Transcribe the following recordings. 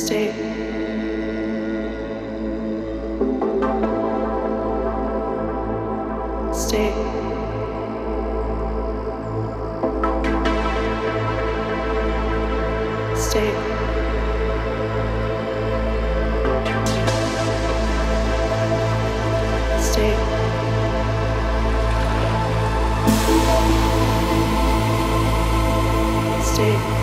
state. Stay. Stay. State. State.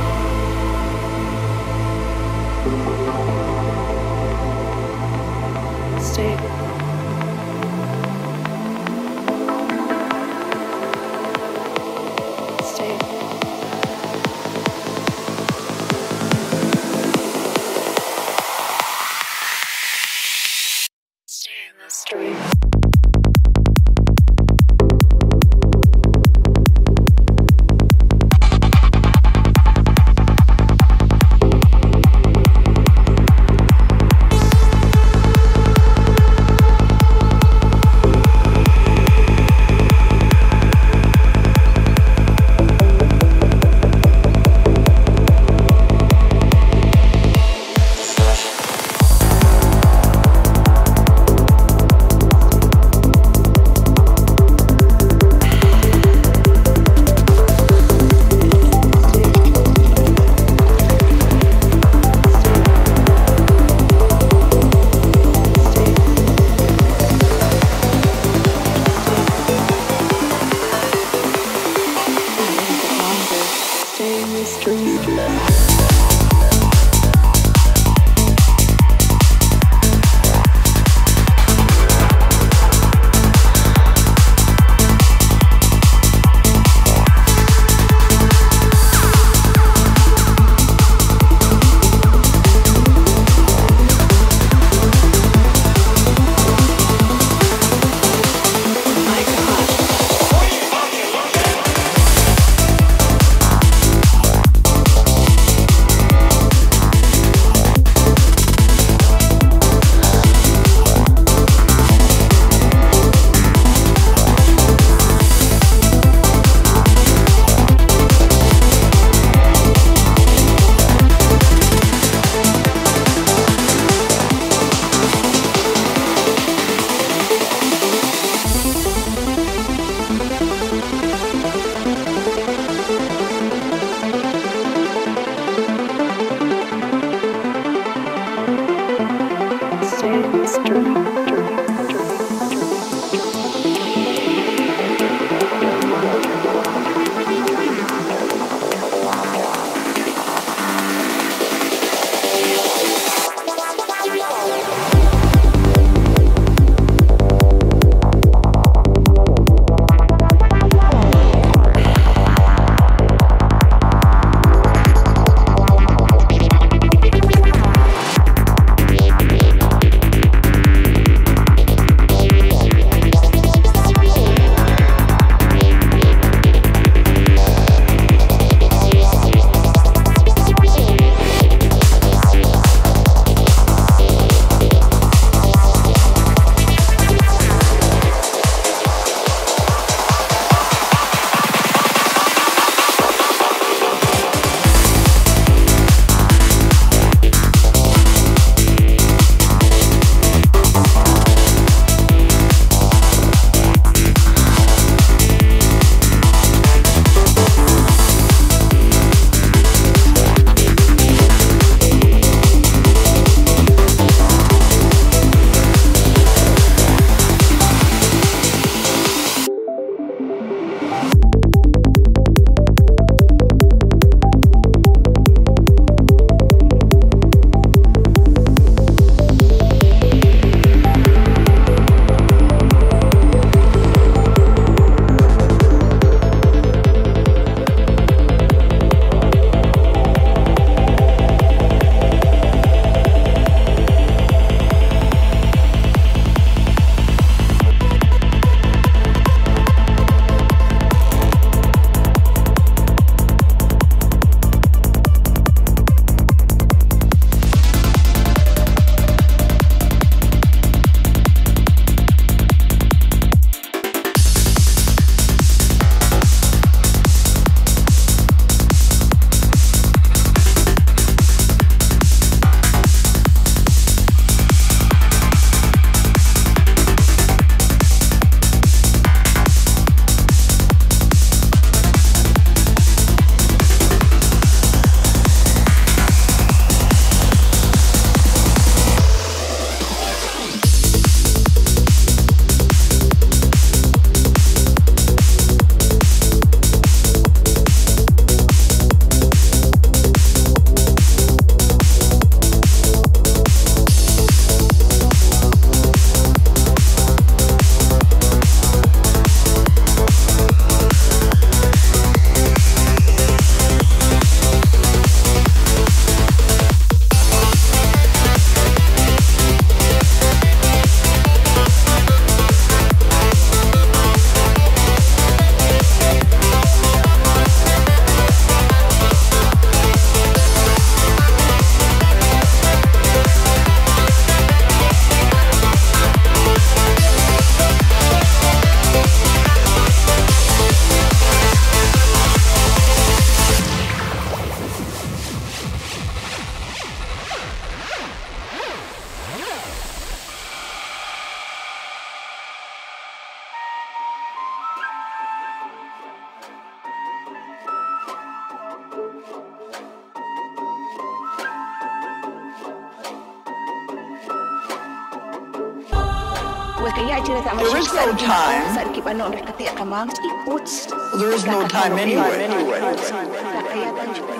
There's no time anyway.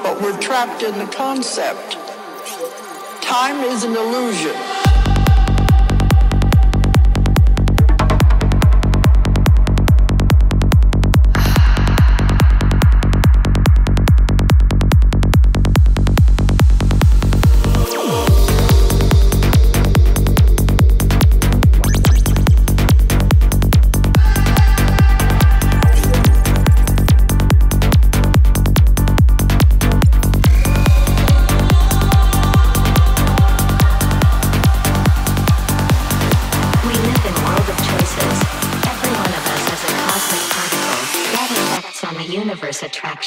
But we're trapped in the concept. Time is an illusion.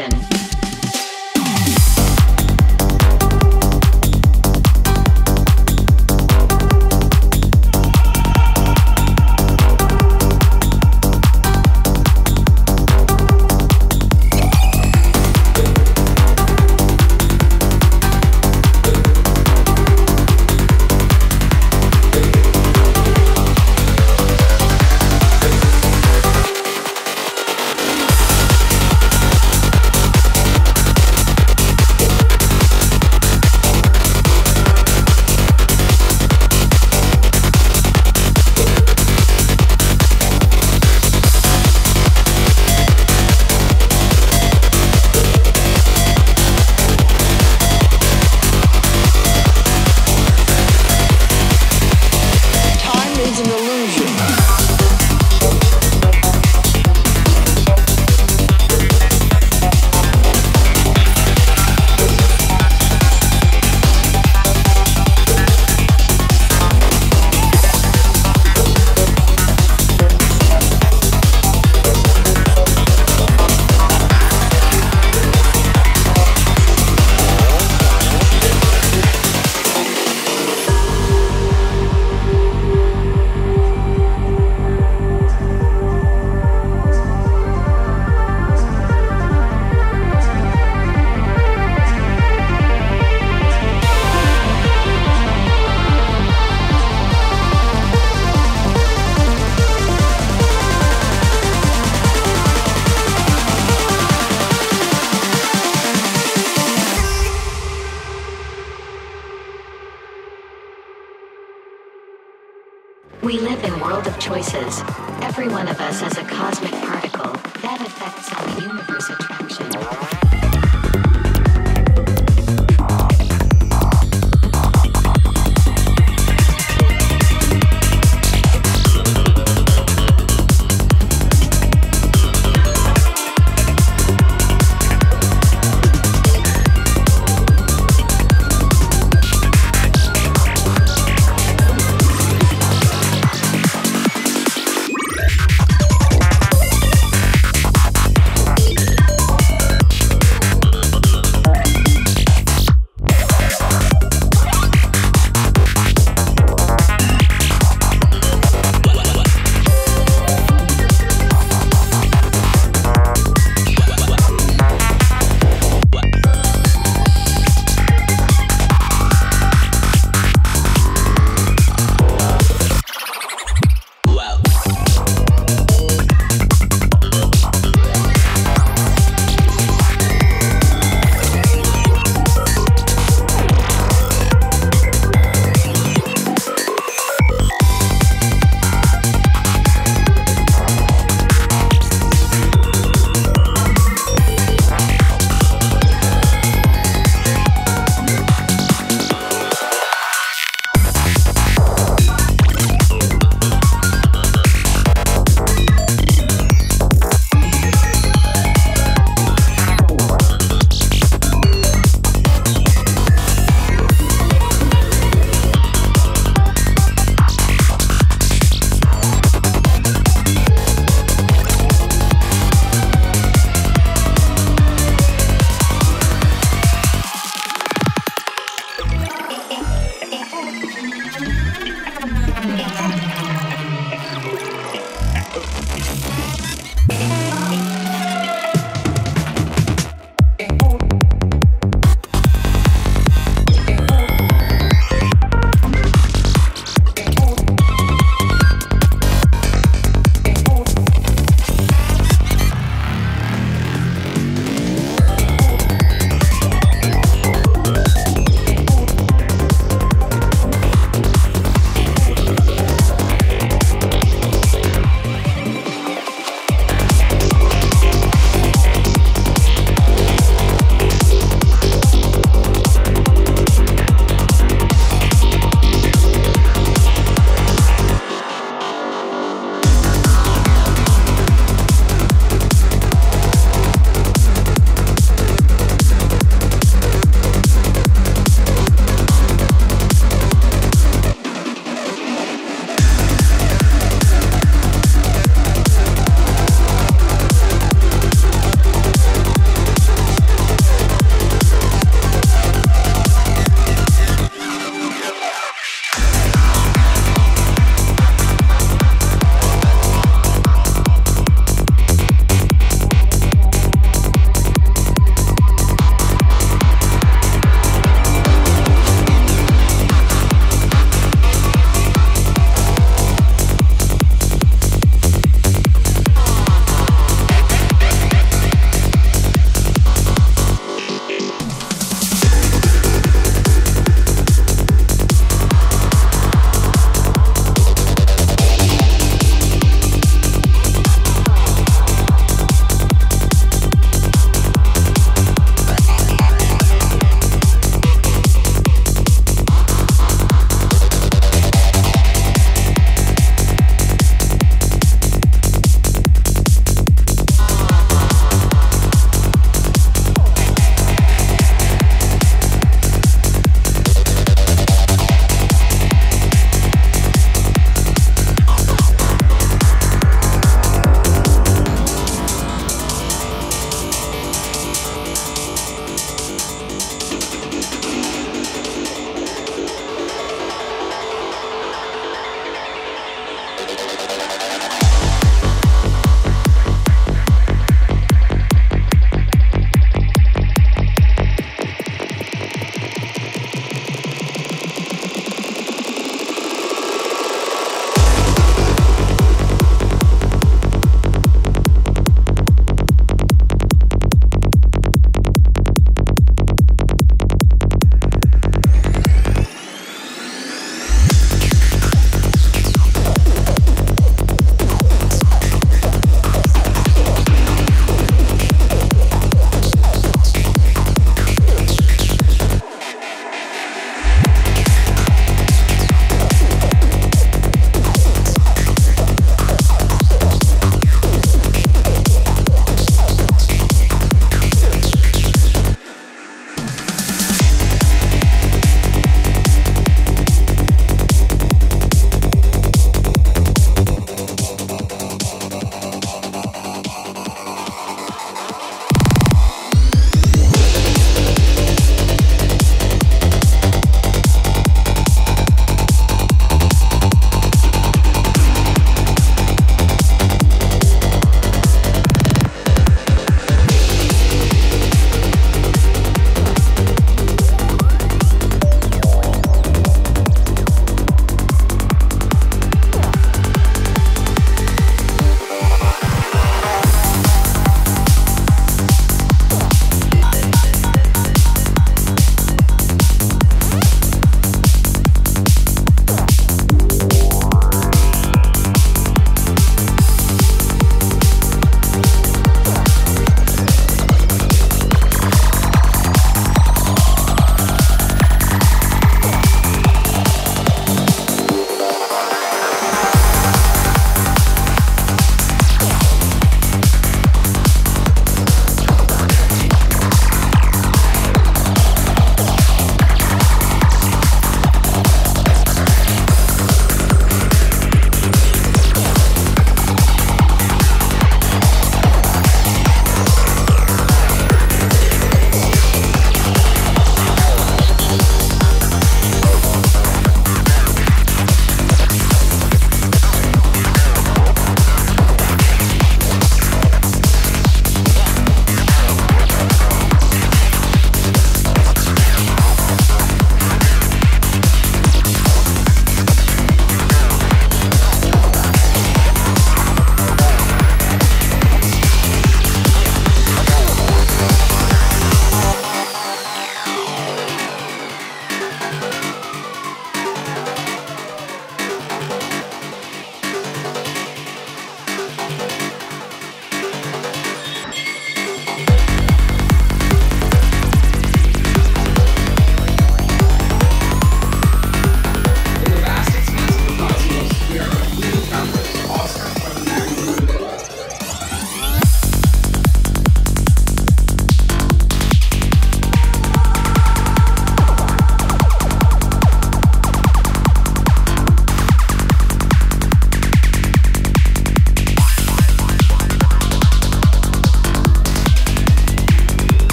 action.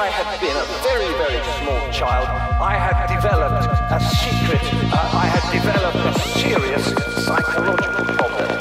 I had been a very, very small child, I had developed a secret, uh, I had developed a serious psychological problem.